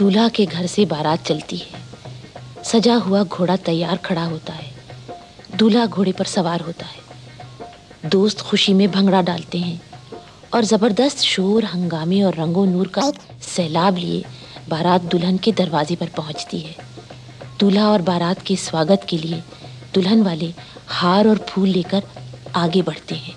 दूल्हा के घर से बारात चलती है। सजा हुआ घोड़ा तैयार खड़ा होता है। दूल्हा घोड़े पर सवार होता है। दोस्त खुशी में भंगड़ा डालते हैं और ज़बरदस्त शोर, हंगामे और रंगो नूर का सैलाब लिए बारात दुल्हन के दरवाजे पर पहुँचती है। दूल्हा और बारात के स्वागत के लिए दुल्हन वाले हार और फूल लेकर आगे बढ़ते हैं।